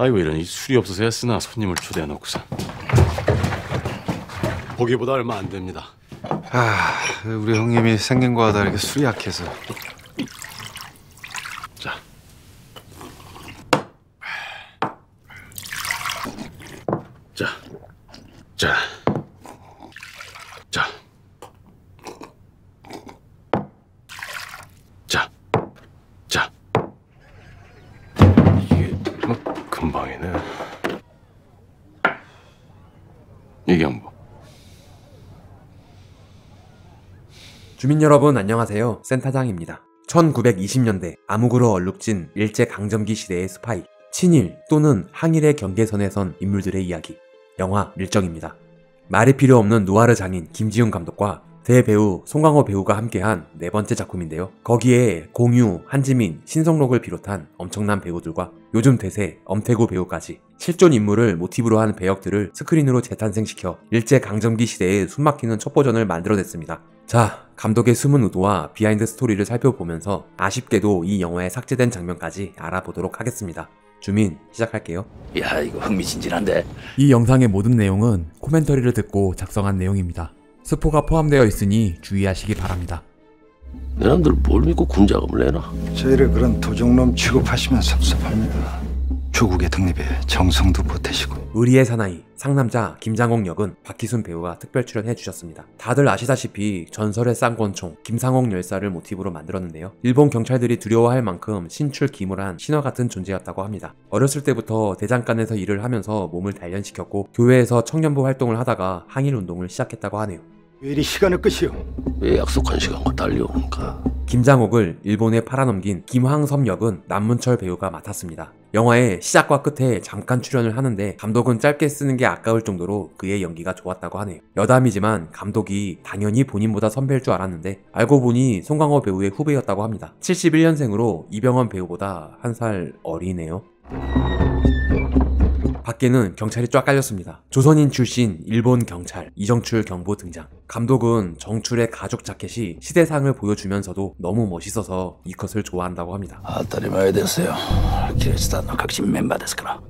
아이고 이런 이 술이 없어서 했으나 손님을 초대해놓고서 보기보다 얼마 안 됩니다. 아, 우리 형님이 생긴 거와 다르게 술이 약해서. 자, 자, 자, 자, 자, 자. 이게 뭐 금방이네. 이경부. 여러분 안녕하세요. 센터장입니다. 1920년대 암흑으로 얼룩진 일제강점기 시대의 스파이, 친일 또는 항일의 경계선에 선 인물들의 이야기, 영화 밀정입니다. 말이 필요 없는 누아르 장인 김지운 감독과 대배우 송강호 배우가 함께한 네 번째 작품인데요. 거기에 공유, 한지민, 신성록을 비롯한 엄청난 배우들과 요즘 대세 엄태구 배우까지 실존 인물을 모티브로 한 배역들을 스크린으로 재탄생시켜 일제 강점기 시대의 숨막히는 첩보전을 만들어냈습니다. 자, 감독의 숨은 의도와 behind story를 살펴보면서 아쉽게도 이 영화에 삭제된 장면까지 알아보도록 하겠습니다. 주민, 시작할게요. 야 이거 흥미진진한데 이 영상의 모든 내용은 commentary를 듣고 작성한 내용입니다. 스포가 포함되어 있으니 주의하시기 바랍니다. 너희들 뭘 믿고 군자금을 내나? 저희를 그런 도적놈 취급하시면 섭섭합니다. 조국의 독립에 정성도 보태시고 의리의 사나이 상남자 김장옥 역은 박희순 배우가 특별 출연해 주셨습니다. 다들 아시다시피 전설의 쌍권총 김상옥 열사를 모티브로 만들었는데요. 일본 경찰들이 두려워할 만큼 신출귀몰한 신화 같은 존재였다고 합니다. 어렸을 때부터 대장간에서 일을 하면서 몸을 단련시켰고 교회에서 청년부 활동을 하다가 항일 운동을 시작했다고 하네요. 왜 이리 시간을 끄시오? 왜 약속한 시간과 달려오는가? 김장옥을 일본에 팔아넘긴 김황섬 역은 남문철 배우가 맡았습니다. 영화의 시작과 끝에 잠깐 출연을 하는데 감독은 짧게 쓰는 게 아까울 정도로 그의 연기가 좋았다고 하네요. 여담이지만 감독이 당연히 본인보다 선배일 줄 알았는데 알고 보니 송강호 배우의 후배였다고 합니다. 71년생으로 이병헌 배우보다 한 살 어리네요. 밖에는 경찰이 쫙 깔렸습니다. 조선인 출신 일본 경찰 이정출 경보 등장. 감독은 정출의 가죽 자켓이 시대상을 보여주면서도 너무 멋있어서 이 컷을 좋아한다고 합니다.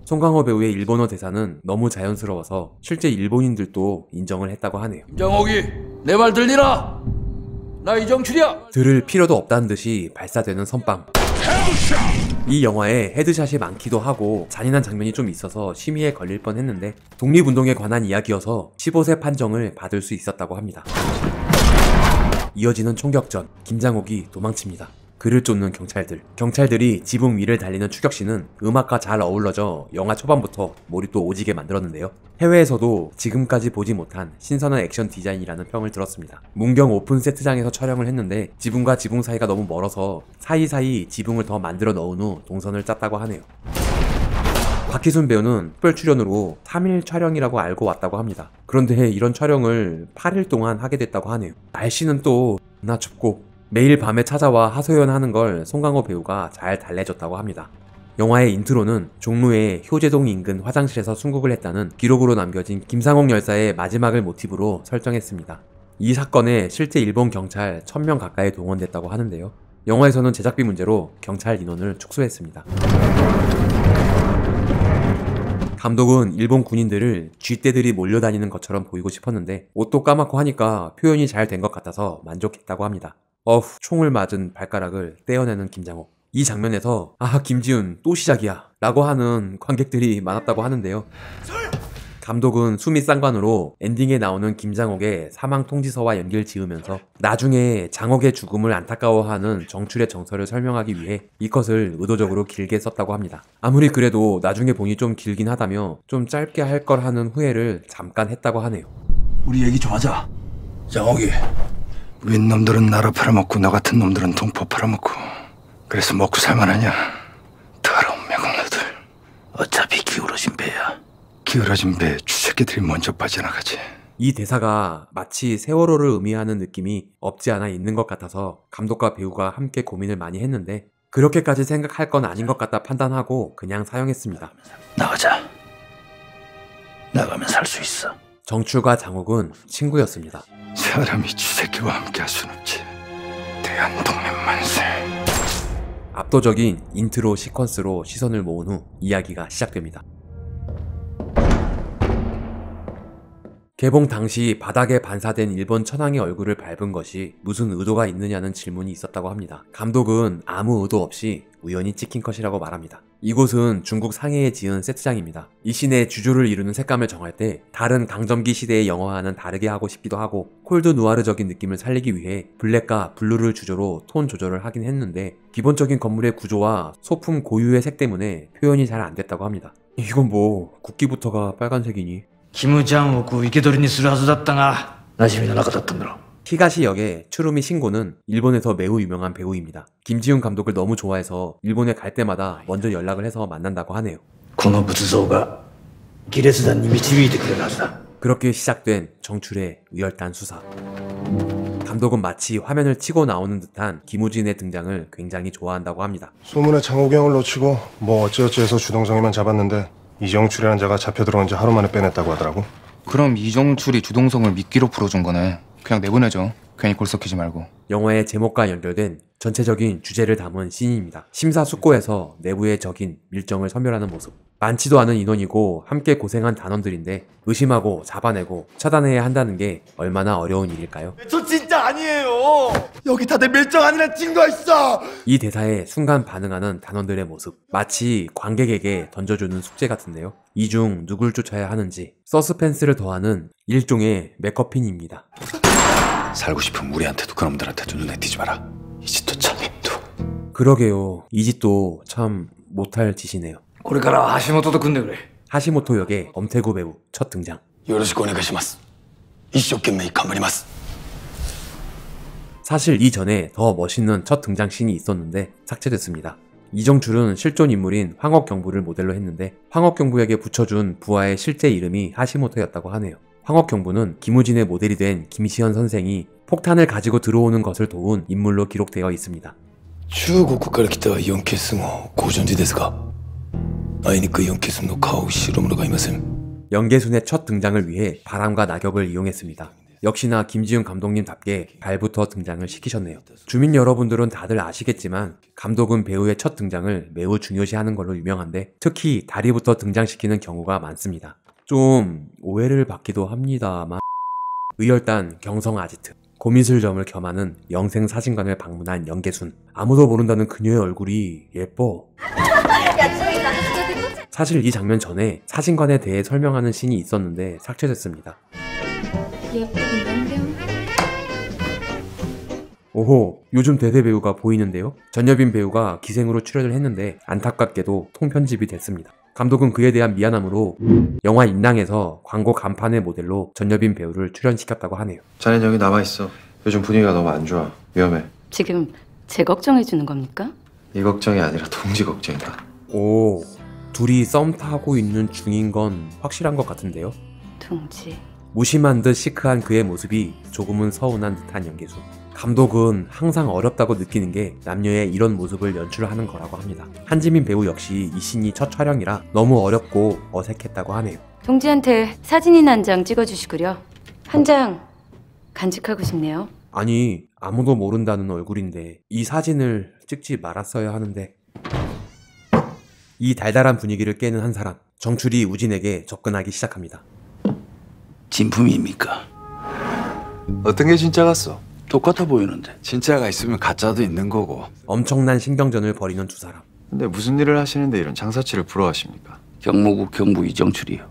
송강호 배우의 일본어 대사는 너무 자연스러워서 실제 일본인들도 인정을 했다고 하네요. 정옥이 내 말 들리나? 나 이정출이야. 들을 필요도 없다는 듯이 발사되는 선빵. 이 영화에 headshot이 많기도 하고 잔인한 장면이 좀 있어서 심의에 걸릴 뻔 했는데 독립운동에 관한 이야기여서 15세 판정을 받을 수 있었다고 합니다. 이어지는 총격전, 김장옥이 도망칩니다. 그를 쫓는 경찰들. 경찰들이 지붕 위를 달리는 추격신은 음악과 잘 어우러져 영화 초반부터 몰입도 오지게 만들었는데요. 해외에서도 지금까지 보지 못한 신선한 액션 디자인이라는 평을 들었습니다. 문경 오픈 세트장에서 촬영을 했는데 지붕과 지붕 사이가 너무 멀어서 사이사이 지붕을 더 만들어 넣은 후 동선을 짰다고 하네요. 박희순 배우는 특별 출연으로 3일 촬영이라고 알고 왔다고 합니다. 그런데 이런 촬영을 8일 동안 하게 됐다고 하네요. 날씨는 또 나 춥고 매일 밤에 찾아와 하소연하는 걸 송강호 배우가 잘 달래줬다고 합니다. 영화의 intro는 종로의 효제동 인근 화장실에서 순국을 했다는 기록으로 남겨진 김상옥 열사의 마지막을 모티브로 설정했습니다. 이 사건에 실제 일본 경찰 1000명 가까이 동원됐다고 하는데요. 영화에서는 제작비 문제로 경찰 인원을 축소했습니다. 감독은 일본 군인들을 쥐떼들이 몰려다니는 것처럼 보이고 싶었는데 옷도 까맣고 하니까 표현이 잘 된 것 같아서 만족했다고 합니다. 어후 총을 맞은 발가락을 떼어내는 김장호 이 장면에서 아 김지훈 또 시작이야 라고 하는 관객들이 많았다고 하는데요 감독은 숨이 쌍관으로 엔딩에 나오는 김장옥의 사망 통지서와 연결 지으면서 나중에 장옥의 죽음을 안타까워하는 정출의 정서를 설명하기 위해 이 컷을 의도적으로 길게 썼다고 합니다. 아무리 그래도 나중에 보니 좀 길긴 하다며 좀 짧게 할 걸 하는 후회를 잠깐 했다고 하네요. 우리 얘기 좀 하자. 정옥이 윗놈들은 나라 팔아먹고 나 같은 놈들은 동포 팔아먹고 그래서 먹고 살만하냐? 더러운 매국노들 어차피 기울어진 배야. 기울어진 배에 쥐새끼들이 먼저 빠져나가지. 이 대사가 마치 세월호를 의미하는 느낌이 없지 않아 있는 것 같아서 감독과 배우가 함께 고민을 많이 했는데 그렇게까지 생각할 건 아닌 것 같다 판단하고 그냥 사용했습니다. 나가자. 나가면 살 수 있어. 정출과 장옥은 친구였습니다. 사람이 쥐새끼와 함께 할 순 없지. 대한독립 만세. 압도적인 인트로 시퀀스로 시선을 모은 후 이야기가 시작됩니다. 개봉 당시 바닥에 반사된 일본 천황의 얼굴을 밟은 것이 무슨 의도가 있느냐는 질문이 있었다고 합니다. 감독은 아무 의도 없이 우연히 찍힌 컷이라고 말합니다. 이곳은 중국 상해에 지은 세트장입니다. 이 씬의 주조를 이루는 색감을 정할 때 다른 강점기 시대의 영화와는 다르게 하고 싶기도 하고 cold 누아르적인 느낌을 살리기 위해 black과 blue를 주조로 톤 조절을 하긴 했는데 기본적인 건물의 구조와 소품 고유의 색 때문에 표현이 잘 안 됐다고 합니다. 이건 뭐 국기부터가 빨간색이니 キム・ジャンをこう生け捕りにするはずだったが馴染みの中だったんだろう 히가시 역의 추루미 신고는 일본에서 매우 유명한 배우입니다. 김지훈 감독을 너무 좋아해서 일본에 갈 때마다 먼저 연락을 해서 만난다고 하네요. この仏像が亀裂団に導いてくれるはずだ 그렇게 시작된 정출의 우열단 수사. 감독은 마치 화면을 치고 나오는 듯한 김우진의 등장을 굉장히 좋아한다고 합니다. 소문에 장호경을 놓치고 뭐 어찌어찌 해서 주동성이만 잡았는데 이정출이라는 자가 잡혀 들어온 지 하루 만에 빼냈다고 하더라고 그럼 이정출이 주동성을 미끼로 풀어준 거네. 그냥 내보내죠. 괜히 골 썩히지 말고. 영화의 제목과 연결된 전체적인 주제를 담은 씬입니다. 심사숙고해서 내부의 적인 밀정을 섬멸하는 모습. 많지도 않은 인원이고 함께 고생한 단원들인데 의심하고 잡아내고 차단해야 한다는 게 얼마나 어려운 일일까요? 저 진짜 아니에요. 여기 다들 밀정 아니란 증거 있어. 이 대사에 순간 반응하는 단원들의 모습. 마치 관객에게 던져주는 숙제 같은데요. 이 중 누굴 쫓아야 하는지 서스펜스를 더하는 일종의 메커핀입니다. 살고 싶으면 우리한테도 그놈들한테도 눈에 띄지 마라 이 짓도 참 힘도 그러게요. 이 짓도 참 못할 짓이네요. これからは橋本と組んでくれ 하시모토 역의 엄태구 배우 첫 등장. よろしくお願いします一生懸命頑張ります 사실 이전에 더 멋있는 첫 등장씬이 있었는데 삭제됐습니다. 이정출은 실존 인물인 황억경부를 모델로 했는데 황억경부에게 붙여준 부하의 실제 이름이 하시모토였다고 하네요. 황억경부는 김우진의 모델이 된 김시현 선생이 폭탄을 가지고 들어오는 것을 도운 인물로 기록되어 있습니다. 中国から来た4ケースもご存知ですか あいにく4ケースの顔を知る者がいません 연계순의 첫 등장을 위해 바람과 낙엽을 이용했습니다. 역시나 김지훈 감독님답게 발부터 등장을 시키셨네요. 주민 여러분들은 다들 아시겠지만 감독은 배우의 첫 등장을 매우 중요시하는 걸로 유명한데 특히 다리부터 등장시키는 경우가 많습니다. 좀 오해를 받기도 합니다만 의열단 경성 아지트 고미술점을 겸하는 영생 사진관을 방문한 연계순 아무도 모른다는 그녀의 얼굴이 예뻐 사실 이 장면 전에 사진관에 대해 설명하는 씬이 있었는데 삭제됐습니다. 오호, 요즘 대세 배우가 보이는데요? 전여빈 배우가 기생으로 출연을 했는데 안타깝게도 통편집이 됐습니다. 감독은 그에 대한 미안함으로 영화 인랑에서 광고 간판의 모델로 전여빈 배우를 출연시켰다고 하네요. 자넨 여기 남아있어 요즘 분위기가 너무 안 좋아 위험해 지금 제 걱정해 주는 겁니까? 네 걱정이 아니라 동지 걱정이다 오, 둘이 썸 타고 있는 중인 건 확실한 것 같은데요? 둥지. 무심한 듯 시크한 그의 모습이 조금은 서운한 듯한 연기수. 감독은 항상 어렵다고 느끼는 게 남녀의 이런 모습을 연출하는 거라고 합니다. 한지민 배우 역시 이 씬이 첫 촬영이라 너무 어렵고 어색했다고 하네요. 동지한테 사진이나 한 장 찍어주시구려. 한 장 간직하고 싶네요. 아니, 아무도 모른다는 얼굴인데 이 사진을 찍지 말았어야 하는데. 이 달달한 분위기를 깨는 한 사람, 정출이 우진에게 접근하기 시작합니다. 진품입니까? 어떤 게 진짜 같소? 똑같아 보이는데 진짜가 있으면 가짜도 있는 거고 엄청난 신경전을 벌이는 두 사람. 근데 무슨 일을 하시는데 이런 장사치를 부러워하십니까? 경무국 경부 이정출이요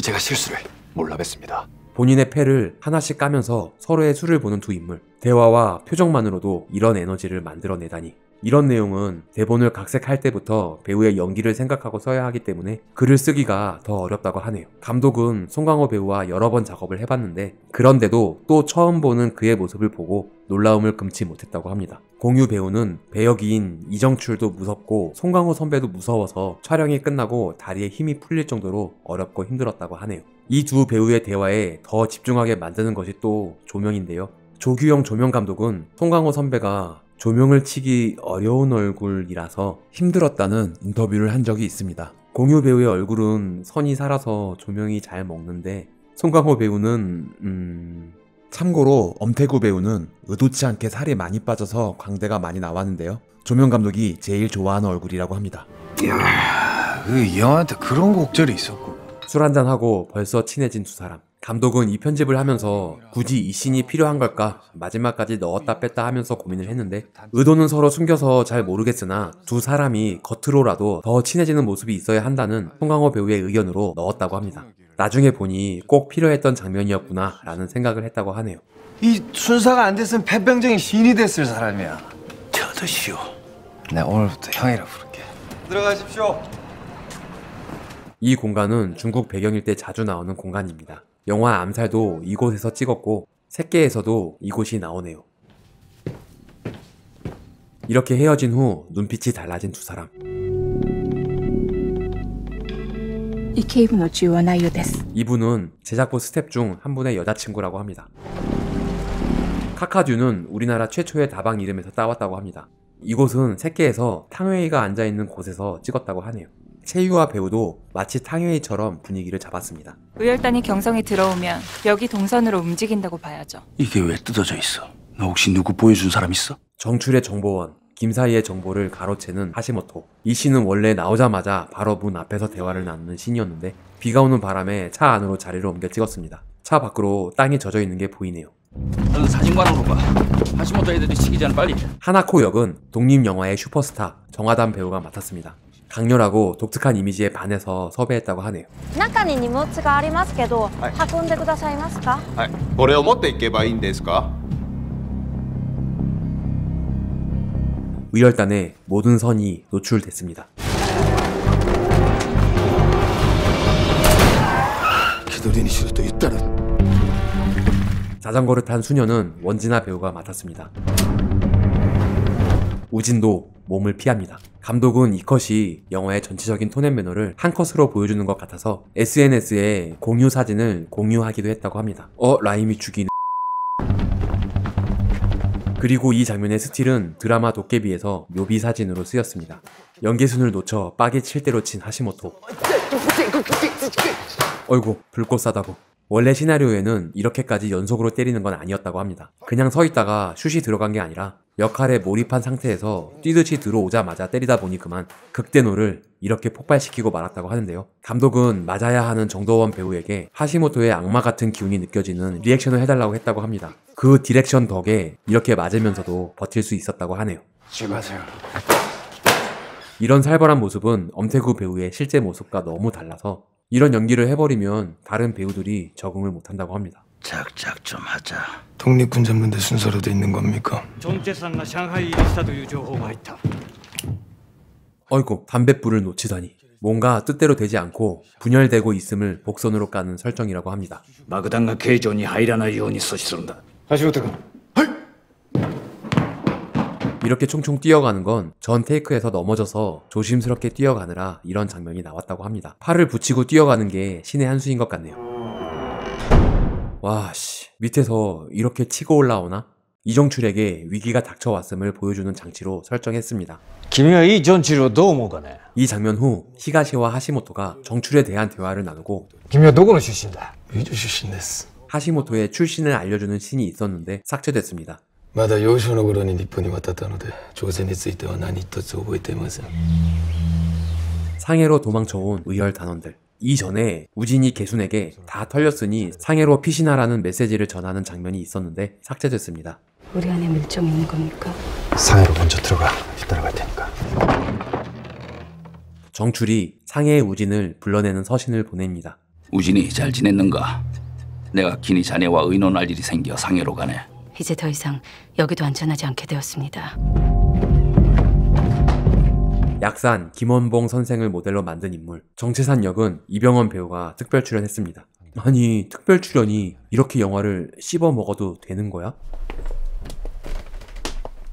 제가 실수를 몰라 뵀습니다 본인의 패를 하나씩 까면서 서로의 수를 보는 두 인물. 대화와 표정만으로도 이런 에너지를 만들어내다니. 이런 내용은 대본을 각색할 때부터 배우의 연기를 생각하고 써야 하기 때문에 글을 쓰기가 더 어렵다고 하네요. 감독은 송강호 배우와 여러 번 작업을 해봤는데 그런데도 또 처음 보는 그의 모습을 보고 놀라움을 금치 못했다고 합니다. 공유 배우는 배역인 이정출도 무섭고 송강호 선배도 무서워서 촬영이 끝나고 다리에 힘이 풀릴 정도로 어렵고 힘들었다고 하네요. 이 두 배우의 대화에 더 집중하게 만드는 것이 또 조명인데요. 조규영 조명 감독은 송강호 선배가 조명을 치기 어려운 얼굴이라서 힘들었다는 인터뷰를 한 적이 있습니다. 공유 배우의 얼굴은 선이 살아서 조명이 잘 먹는데 송강호 배우는 음... 참고로 엄태구 배우는 의도치 않게 살이 많이 빠져서 광대가 많이 나왔는데요. 조명 감독이 제일 좋아하는 얼굴이라고 합니다. 이야, 그 영화한테 그런 곡절이 있었고. 술 한잔하고 벌써 친해진 두 사람. 감독은 이 편집을 하면서 굳이 이 씬이 필요한 걸까 마지막까지 넣었다 뺐다 하면서 고민을 했는데 의도는 서로 숨겨서 잘 모르겠으나 두 사람이 겉으로라도 더 친해지는 모습이 있어야 한다는 송강호 배우의 의견으로 넣었다고 합니다. 나중에 보니 꼭 필요했던 장면이었구나 라는 생각을 했다고 하네요. 이 순사가 안 됐으면 폐병정이 신이 됐을 사람이야. 자 드시오. 내 오늘부터 형이라 부를게. 들어가십시오. 이 공간은 중국 배경일 때 자주 나오는 공간입니다. 영화 암살도 이곳에서 찍었고 새끼에서도 이곳이 나오네요. 이렇게 헤어진 후 눈빛이 달라진 두 사람. 이분은 제작부 스텝 중 한 분의 여자친구라고 합니다. 카카듀는 우리나라 최초의 다방 이름에서 따왔다고 합니다. 이곳은 새끼에서 탕웨이가 앉아있는 곳에서 찍었다고 하네요. 채유와 배우도 마치 탕웨이처럼 분위기를 잡았습니다. 의열단이 경성에 들어오면 여기 동선으로 움직인다고 봐야죠. 이게 왜 뜯어져 있어? 너 혹시 누구 보여준 사람 있어? 정출의 정보원, 김사희의 정보를 가로채는 하시모토. 이 씬은 원래 나오자마자 바로 문 앞에서 대화를 나누는 씬이었는데 비가 오는 바람에 차 안으로 자리를 옮겨 찍었습니다. 차 밖으로 땅이 젖어 있는 게 보이네요. 너는 사진관으로 가. 하시모토 애들이 시기 전에 빨리. 하나코 역은 독립 영화의 슈퍼스타 정하담 배우가 맡았습니다. 강렬하고 독특한 이미지에 반해서 섭외했다고 하네요. 中に荷物がありますけど、運んでくださいますかはいこれを持っていけばいいんですか 의열단의 모든 선이 노출됐습니다. 기도리니 싫어 또 있다는 자전거를 탄 수녀는 원진아 배우가 맡았습니다. 우진도 몸을 피합니다. 감독은 이 컷이 영화의 전체적인 톤앤 매너를 한 컷으로 보여주는 것 같아서 SNS에 공유 사진을 공유하기도 했다고 합니다. 어, 라임이 죽이네. 그리고 이 장면의 스틸은 드라마 도깨비에서 묘비 사진으로 쓰였습니다. 연계순을 놓쳐 빡이 칠 대로 친 하시모토. 어이구, 불꽃 싸다구. 원래 시나리오에는 이렇게까지 연속으로 때리는 건 아니었다고 합니다. 그냥 서 있다가 슛이 들어간 게 아니라 역할에 몰입한 상태에서 뛰듯이 들어오자마자 때리다 보니 그만 극대노를 이렇게 폭발시키고 말았다고 하는데요. 감독은 맞아야 하는 정도원 배우에게 하시모토의 악마 같은 기운이 느껴지는 리액션을 해달라고 했다고 합니다. 그 direction 덕에 이렇게 맞으면서도 버틸 수 있었다고 하네요. 맞아요. 이런 살벌한 모습은 엄태구 배우의 실제 모습과 너무 달라서 이런 연기를 해버리면 다른 배우들이 적응을 못한다고 합니다. 작작 좀 하자. 독립군 잡는 데 순서라도 있는 겁니까? 종재산나 상하이 일사도 유조호가 있다. 어이구 담뱃불을 놓치다니. 뭔가 뜻대로 되지 않고 분열되고 있음을 복선으로 까는 설정이라고 합니다. 마그단가 케이존이 하이라나 요원이 소시스른다. 하시오타군. 이렇게 총총 뛰어가는 건 전 테이크에서 넘어져서 조심스럽게 뛰어가느라 이런 장면이 나왔다고 합니다. 팔을 붙이고 뛰어가는 게 신의 한 수인 것 같네요. 와, 씨. 밑에서 이렇게 치고 올라오나? 이정출에게 위기가 닥쳐왔음을 보여주는 장치로 설정했습니다. 君はいいジョンチルをどう思うかね 이 장면 후 히가시와 하시모토가 정출에 대한 대화를 나누고 君はどこの出身だ 유주 출신です 하시모토의 출신을 알려주는 신이 있었는데 삭제됐습니다. まだ幼少の頃に日本に渡ったので朝鮮については何一つ覚えていません 상해로 도망쳐온 의열 단원들. 이전에 우진이 개순에게 다 털렸으니 상해로 피신하라는 메시지를 전하는 장면이 있었는데 삭제됐습니다. 우리 안에 물정이 있는 겁니까? 상해로 먼저 들어가 뒤따라갈 테니까 정출이 상해의 우진을 불러내는 서신을 보냅니다. 우진이 잘 지냈는가? 내가 기니 자네와 의논할 일이 생겨 상해로 가네. 이제 더 이상 여기도 안전하지 않게 되었습니다. 약산 김원봉 선생을 모델로 만든 인물 정채산 역은 이병헌 배우가 특별 출연했습니다. 아니 특별 출연이 이렇게 영화를 씹어 먹어도 되는 거야?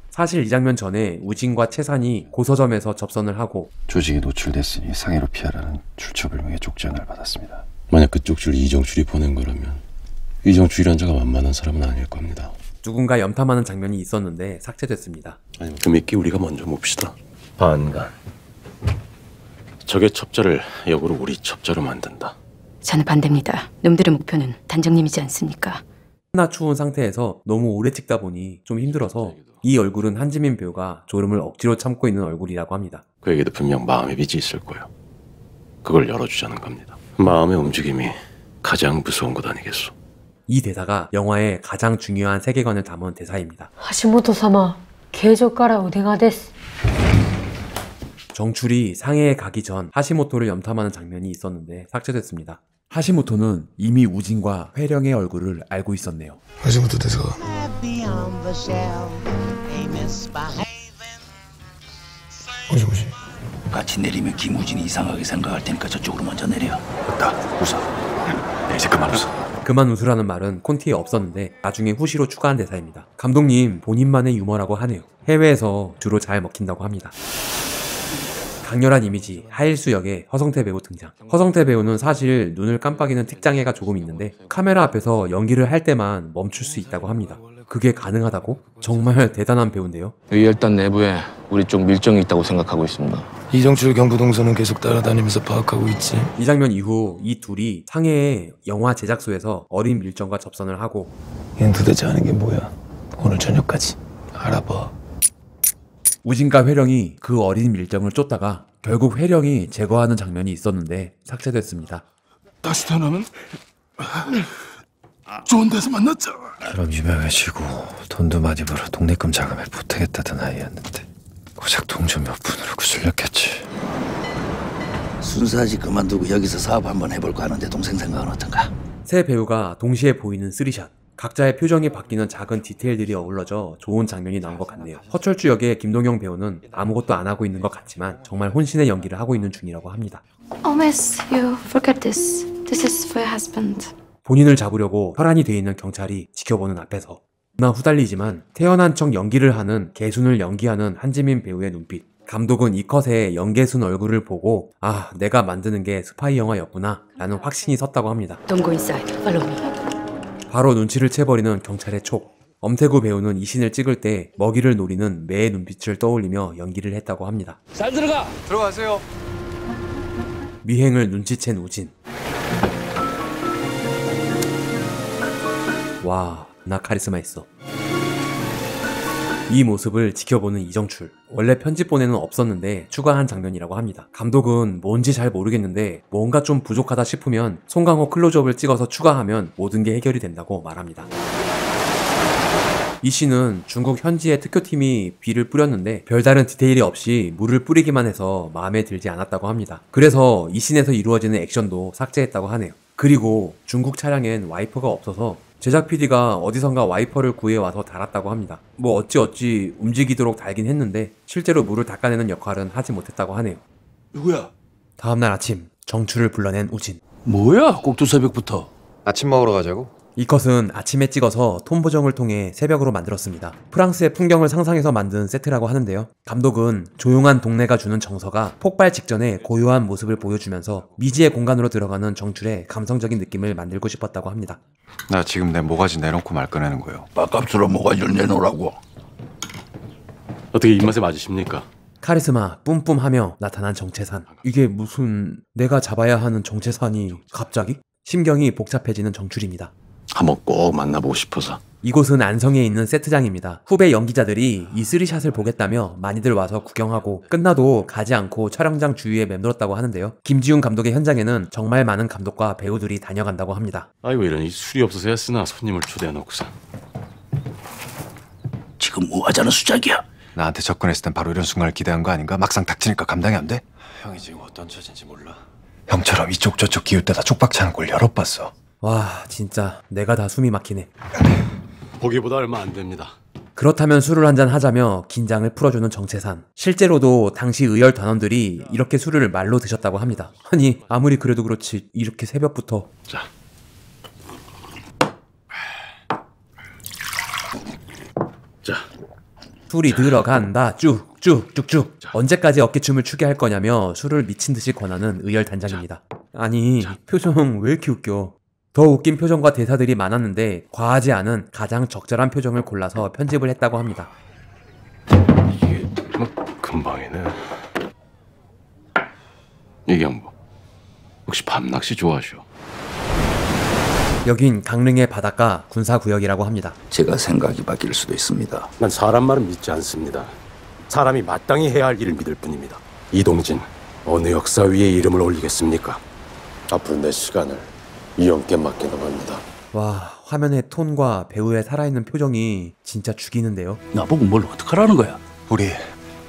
사실 이 장면 전에 우진과 채산이 고서점에서 접선을 하고 조직에 노출됐으니 상해로 피하라는 출처불명의 족장을 받았습니다. 만약 그 쪽지를 이정출이 보낸 거라면 이정출이란 자가 만만한 사람은 아닐 겁니다. 누군가 염탐하는 장면이 있었는데 삭제됐습니다. 아니면 그 미끼 우리가 먼저 봅시다. 반간. 적의 첩자를 역으로 우리 첩자로 만든다. 저는 반대입니다. 놈들의 목표는 단장님이지 않습니까? 나 추운 상태에서 너무 오래 찍다 보니 좀 힘들어서 이 얼굴은 한지민 배우가 졸음을 억지로 참고 있는 얼굴이라고 합니다. 그에게도 분명 마음의 빚이 있을 거예요. 그걸 열어주자는 겁니다. 마음의 움직임이 가장 무서운 것 아니겠소? 이 대사가 영화의 가장 중요한 세계관을 담은 대사입니다. 하시모토 사마, 계조가라 오데가 데스. 정출이 상해에 가기 전 하시모토를 염탐하는 장면이 있었는데 삭제됐습니다. 하시모토는 이미 우진과 회령의 얼굴을 알고 있었네요. 하시모토 대사. 오시 오시 같이 내리면 김우진이 이상하게 생각할 테니까 저쪽으로 먼저 내려. 됐다. 웃어. 네, 이제 그만 웃어. 그만 웃으라는 말은 콘티에 없었는데 나중에 후시로 추가한 대사입니다. 감독님 본인만의 유머라고 하네요. 해외에서 주로 잘 먹힌다고 합니다. 강렬한 이미지 하일수 역의 허성태 배우 등장. 허성태 배우는 사실 눈을 깜빡이는 특장애가 조금 있는데 카메라 앞에서 연기를 할 때만 멈출 수 있다고 합니다. 그게 가능하다고? 정말 대단한 배우인데요. 의열단 내부에 우리 쪽 밀정이 있다고 생각하고 있습니다. 이정출 경부동선은 계속 따라다니면서 파악하고 있지. 이 장면 이후 이 둘이 상해의 영화 제작소에서 어린 밀정과 접선을 하고 얜 도대체 하는 게 뭐야? 오늘 저녁까지 알아봐. 우진과 회령이 그 어린 밀정을 쫓다가 결국 회령이 제거하는 장면이 있었는데 삭제됐습니다. 다시 태어나면 좋은 데서 만났자. 그럼 유명해지고 돈도 많이 벌어 독립금 자금에 보태겠다던 아이였는데 고작 동전 몇 푼으로 구슬렸겠지. 순사지 그만두고 여기서 사업 한번 해볼까 하는데 동생 생각은 어떤가? 세 배우가 동시에 보이는 쓰리샷. 각자의 표정이 바뀌는 작은 디테일들이 어우러져 좋은 장면이 나온 것 같네요. 허철주 역의 김동영 배우는 아무것도 안 하고 있는 것 같지만 정말 혼신의 연기를 하고 있는 중이라고 합니다. Oh, miss, you forget this. This is for your husband. 본인을 잡으려고 혈안이 돼 있는 경찰이 지켜보는 앞에서 나 후달리지만 태어난 척 연기를 하는 개순을 연기하는 한지민 배우의 눈빛. 감독은 이 컷의 연계순 얼굴을 보고 아 내가 만드는 게 스파이 영화였구나 라는 확신이 섰다고 합니다. Don't go inside. Follow me. 바로 눈치를 채버리는 경찰의 촉. 엄태구 배우는 이 신을 찍을 때 먹이를 노리는 매의 눈빛을 떠올리며 연기를 했다고 합니다. 잘 들어가 들어가세요. 미행을 눈치챈 우진. 와, 나 카리스마 있어. 이 모습을 지켜보는 이정출. 원래 편집본에는 없었는데 추가한 장면이라고 합니다. 감독은 뭔지 잘 모르겠는데 뭔가 좀 부족하다 싶으면 송강호 클로즈업을 찍어서 추가하면 모든 게 해결이 된다고 말합니다. 이 씬은 중국 현지의 특효팀이 비를 뿌렸는데 별다른 디테일이 없이 물을 뿌리기만 해서 마음에 들지 않았다고 합니다. 그래서 이 씬에서 이루어지는 액션도 삭제했다고 하네요. 그리고 중국 차량엔 와이퍼가 없어서 제작 PD가 어디선가 와이퍼를 구해와서 달았다고 합니다. 뭐 어찌어찌 움직이도록 달긴 했는데 실제로 물을 닦아내는 역할은 하지 못했다고 하네요. 누구야? 다음날 아침 정출을 불러낸 우진. 뭐야? 꼭두 새벽부터. 아침 먹으러 가자고. 이 컷은 아침에 찍어서 톤 보정을 통해 새벽으로 만들었습니다. 프랑스의 풍경을 상상해서 만든 세트라고 하는데요. 감독은 조용한 동네가 주는 정서가 폭발 직전에 고요한 모습을 보여주면서 미지의 공간으로 들어가는 정출의 감성적인 느낌을 만들고 싶었다고 합니다. 나 지금 내 모가지 내놓고 말 꺼내는 거예요. 밥값으로 모가지를 내놓으라고. 어떻게 입맛에 맞으십니까? 카리스마 뿜뿜하며 나타난 정체산. 이게 무슨 내가 잡아야 하는 정체산이 갑자기? 심경이 복잡해지는 정출입니다. 한번 꼭 만나보고 싶어서. 이곳은 안성에 있는 세트장입니다. 후배 연기자들이 이 쓰리샷을 보겠다며 많이들 와서 구경하고 끝나도 가지 않고 촬영장 주위에 맴돌았다고 하는데요. 김지훈 감독의 현장에는 정말 많은 감독과 배우들이 다녀간다고 합니다. 아이고 이런 이 술이 없어서야 쓰나 손님을 초대해놓고서. 지금 뭐 하자는 수작이야? 나한테 접근했을 땐 바로 이런 순간을 기대한 거 아닌가? 막상 닥치니까 감당이 안 돼? 형이 지금 어떤 처진지 몰라. 형처럼 이쪽 저쪽 기웃대다 촉박차는 꼴 여러 봤어. 와 진짜 내가 다 숨이 막히네. 보기보다 얼마 안 됩니다. 그렇다면 술을 한잔 하자며 긴장을 풀어주는 정체산. 실제로도 당시 의열 단원들이 이렇게 술을 말로 드셨다고 합니다. 아니 아무리 그래도 그렇지 이렇게 새벽부터 자. 자. 술이 들어간다 쭉 쭉 쭉쭉 언제까지 어깨춤을 추게 할 거냐며 술을 미친 듯이 권하는 의열 단장입니다. 아니 표정 왜 이렇게 웃겨? 더 웃긴 표정과 대사들이 많았는데 과하지 않은 가장 적절한 표정을 골라서 편집을 했다고 합니다. 뭐 금방이네. 이경보 혹시 밤낚시 좋아하시오? 여긴 강릉의 바닷가 군사구역이라고 합니다. 제가 생각이 바뀔 수도 있습니다. 난 사람 말은 믿지 않습니다. 사람이 마땅히 해야 할 일을 믿을 뿐입니다. 이동진, 어느 역사 위에 이름을 올리겠습니까? 앞으로 내 시간을 이영께 맡기려고 합니다. 와 화면의 톤과 배우의 살아있는 표정이 진짜 죽이는데요. 나보고 뭘 어떡하라는 거야? 우리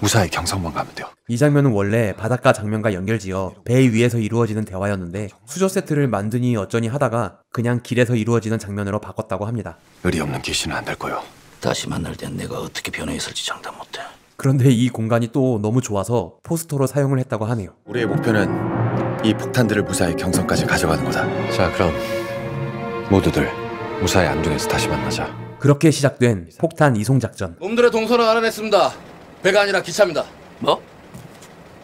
무사히 경성만 가면 돼요. 이 장면은 원래 바닷가 장면과 연결지어 배 위에서 이루어지는 대화였는데 수조 세트를 만드니 어쩌니 하다가 그냥 길에서 이루어지는 장면으로 바꿨다고 합니다. 의리 없는 귀신은 안 될 거요. 다시 만날 땐 내가 어떻게 변해 있을지 장담 못해. 그런데 이 공간이 또 너무 좋아서 포스터로 사용을 했다고 하네요. 우리의 목표는 이 폭탄들을 무사히 경성까지 가져가는 거다. 자, 그럼 모두들 무사히 안중에서 다시 만나자. 그렇게 시작된 폭탄 이송 작전. 놈들의 동선을 알아냈습니다. 배가 아니라 기차입니다. 뭐?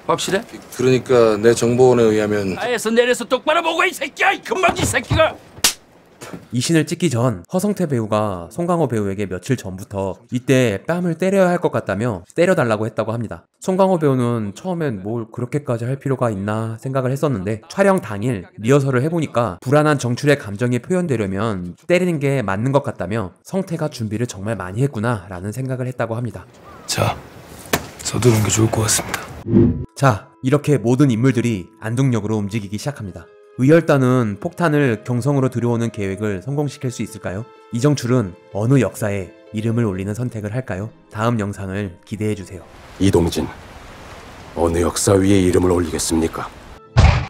확실해? 그러니까 내 정보원에 의하면 아에서 내려서 똑바로 보고 이 새끼야! 이 금방지 새끼가! 이 신을 찍기 전 허성태 배우가 송강호 배우에게 며칠 전부터 이때 뺨을 때려야 할 것 같다며 때려달라고 했다고 합니다. 송강호 배우는 처음엔 뭘 그렇게까지 할 필요가 있나 생각을 했었는데 촬영 당일 리허설을 해보니까 불안한 정출의 감정이 표현되려면 때리는 게 맞는 것 같다며 성태가 준비를 정말 많이 했구나 라는 생각을 했다고 합니다. 자, 서두르는 게 좋을 것 같습니다. 자, 이렇게 모든 인물들이 안동역으로 움직이기 시작합니다. 의열단은 폭탄을 경성으로 들여오는 계획을 성공시킬 수 있을까요? 이정출은 어느 역사에 이름을 올리는 선택을 할까요? 다음 영상을 기대해주세요. 이동진, 어느 역사 위에 이름을 올리겠습니까?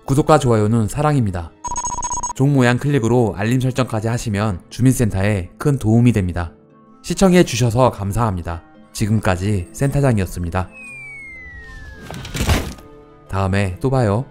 구독과 좋아요는 사랑입니다. 종 모양 클릭으로 알림 설정까지 하시면 주민센터에 큰 도움이 됩니다. 시청해 주셔서 감사합니다. 지금까지 센터장이었습니다. 다음에 또 봐요.